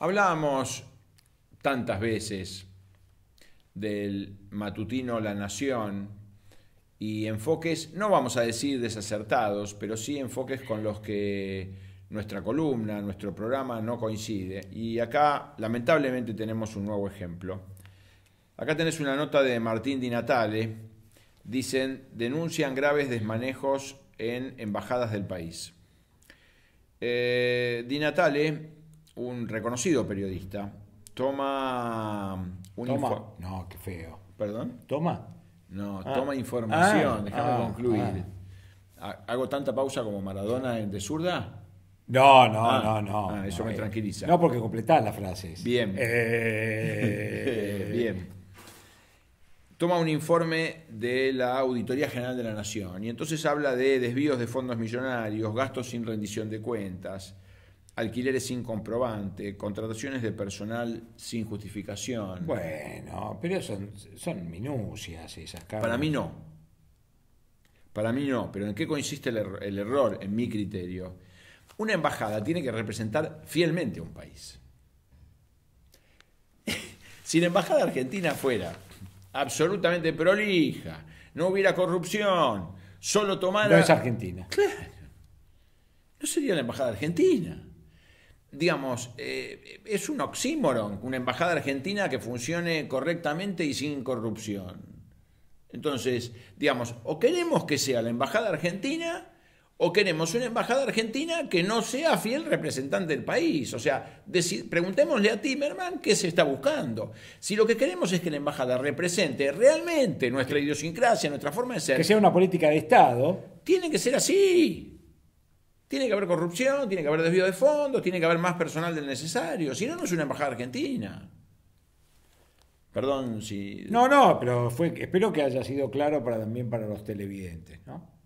Hablábamos tantas veces del matutino La Nación y enfoques, no vamos a decir desacertados, pero sí enfoques con los que nuestra columna, nuestro programa no coincide. Y acá, lamentablemente, tenemos un nuevo ejemplo. Acá tenés una nota de Martín Di Natale. Dicen, denuncian graves desmanejos en embajadas del país. Eh, Di Natale, un reconocido periodista, toma un Toma. No, qué feo. ¿Perdón? ¿Toma? No, Ah. toma información, Ah, déjame ah, concluir. Ha- ¿Hago tanta pausa como Maradona en de zurda? No, no, Ah, no, no. ah, eso no, me eh. tranquiliza. No, porque completás las frases. Bien. Eh, Bien. Toma un informe de la Auditoría General de la Nación y entonces habla de desvíos de fondos millonarios, gastos sin rendición de cuentas, alquileres sin comprobante, contrataciones de personal sin justificación. Bueno, pero son, son minucias esas caras. Para mí no. Para mí no. Pero ¿en qué consiste el, er- el error, en mi criterio? Una embajada tiene que representar fielmente a un país. si la embajada argentina fuera absolutamente prolija, no hubiera corrupción, solo tomara... No es Argentina. Claro. No sería la embajada argentina. Digamos, eh, es un oxímoron una embajada argentina que funcione correctamente y sin corrupción. Entonces, digamos, o queremos que sea la embajada argentina o queremos una embajada argentina que no sea fiel representante del país. O sea, preguntémosle a Timerman qué se está buscando. Si lo que queremos es que la embajada represente realmente nuestra idiosincrasia, nuestra forma de ser, Que sea una política de Estado. tiene que ser así. Tiene que haber corrupción, tiene que haber desvío de fondos, tiene que haber más personal del necesario. Si no, no es una embajada argentina. Perdón si. No, no, pero fue, espero que haya sido claro para, también para los televidentes, ¿no?